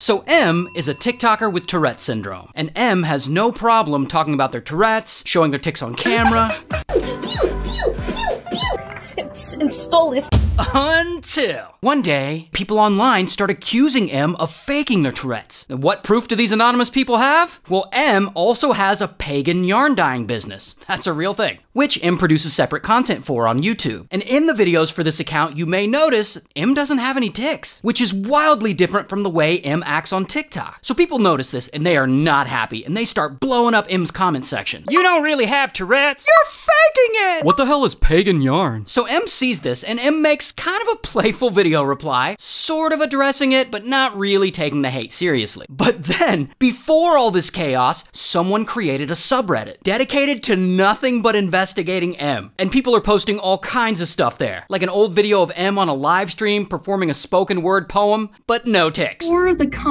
So M is a TikToker with Tourette syndrome, and M has no problem talking about their Tourette's, showing their tics on camera. Install this. Until one day, people online start accusing M of faking their Tourette's. And what proof do these anonymous people have? Well, M also has a pagan yarn dyeing business. That's a real thing, which M produces separate content for on YouTube. And in the videos for this account, you may notice M doesn't have any tics, which is wildly different from the way M acts on TikTok. So people notice this and they are not happy and they start blowing up M's comment section. You don't really have Tourette's. You're faking it! What the hell is pagan yarn? So M sees this and M makes kind of a playful video reply, sort of addressing it, but not really taking the hate seriously. But then, before all this chaos, someone created a subreddit dedicated to nothing but investigating M. And people are posting all kinds of stuff there, like an old video of M on a live stream performing a spoken word poem, but no tics. Or the con